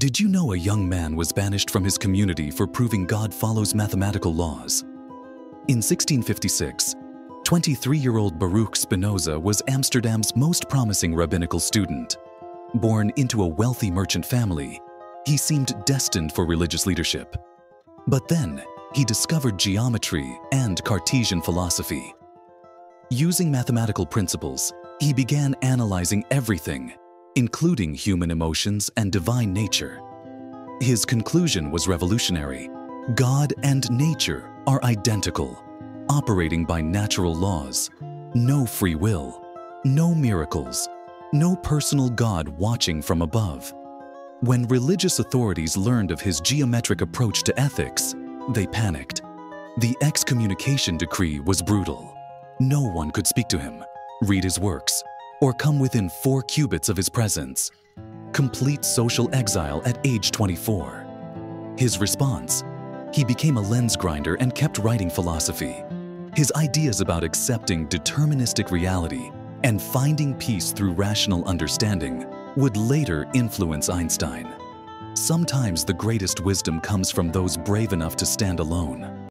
Did you know a young man was banished from his community for proving God follows mathematical laws? In 1656, 23-year-old Baruch Spinoza was Amsterdam's most promising rabbinical student. Born into a wealthy merchant family, he seemed destined for religious leadership. But then, he discovered geometry and Cartesian philosophy. Using mathematical principles, he began analyzing everything, including human emotions and divine nature. His conclusion was revolutionary. God and nature are identical, operating by natural laws. No free will, no miracles, no personal God watching from above. When religious authorities learned of his geometric approach to ethics, they panicked. The excommunication decree was brutal. No one could speak to him, read his works, or come within four cubits of his presence. Complete social exile at age 24. His response? He became a lens grinder and kept writing philosophy. His ideas about accepting deterministic reality and finding peace through rational understanding would later influence Einstein. Sometimes the greatest wisdom comes from those brave enough to stand alone.